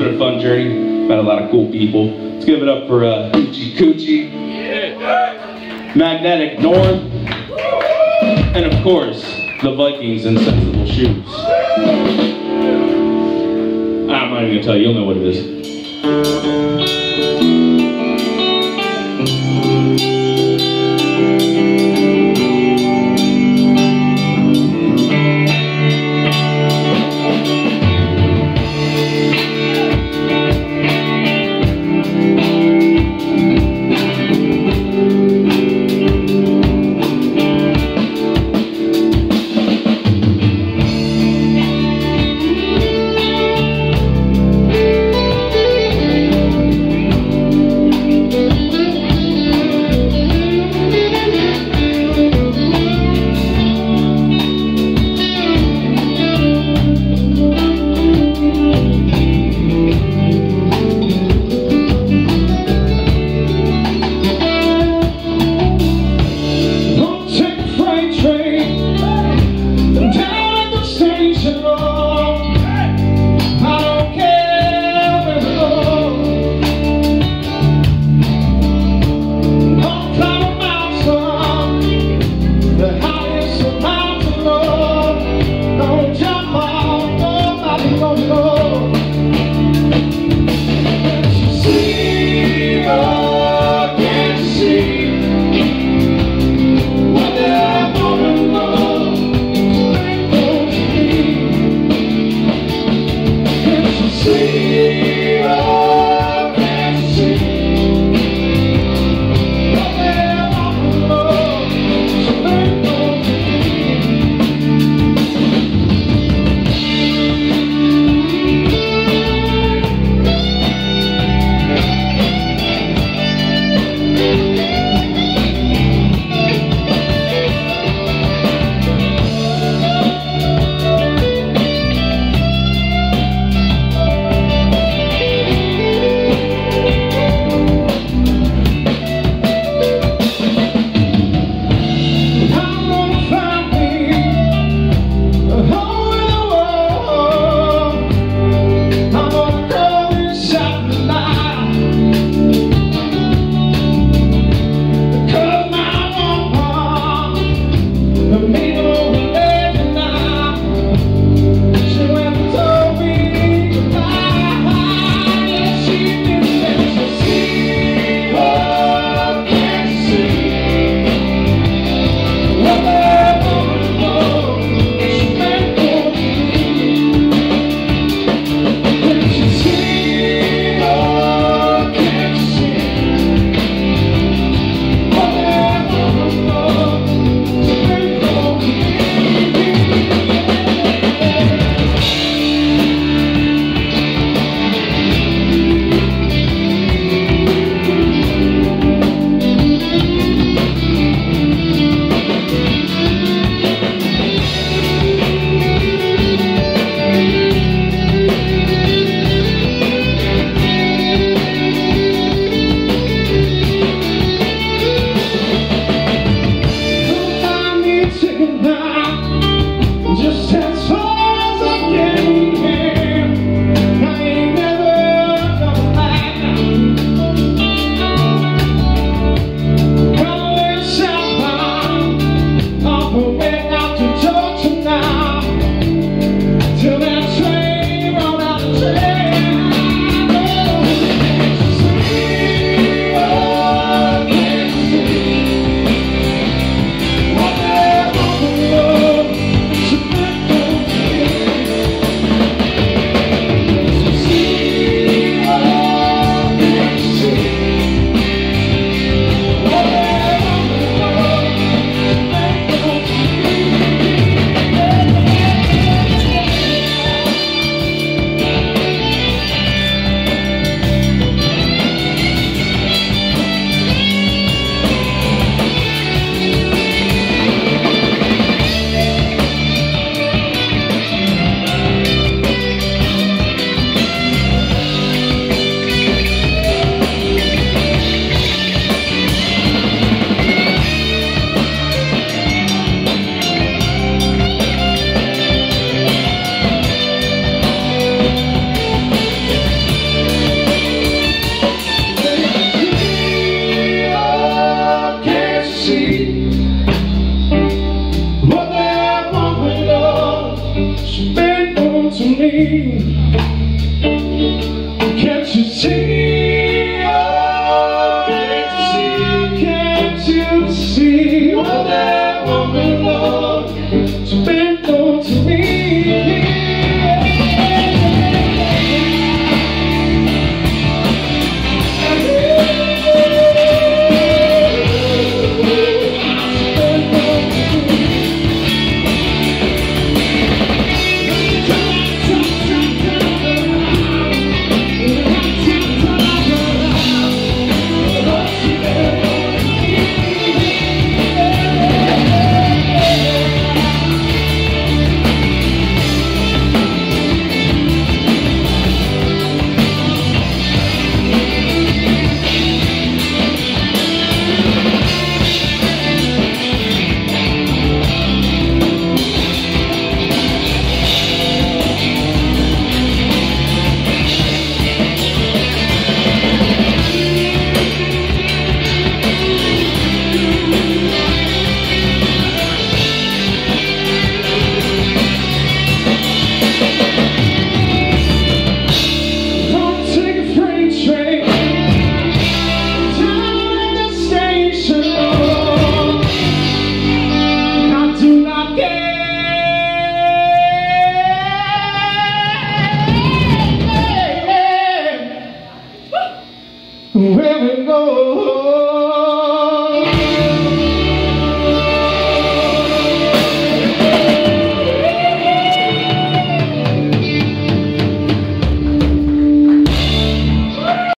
been a fun journey. Met a lot of cool people. Let's give it up for uh, Hoochie Coochie, Magnetic North, and of course, the Vikings and Sensible Shoes. I'm not even gonna tell you, you'll know what it is. know.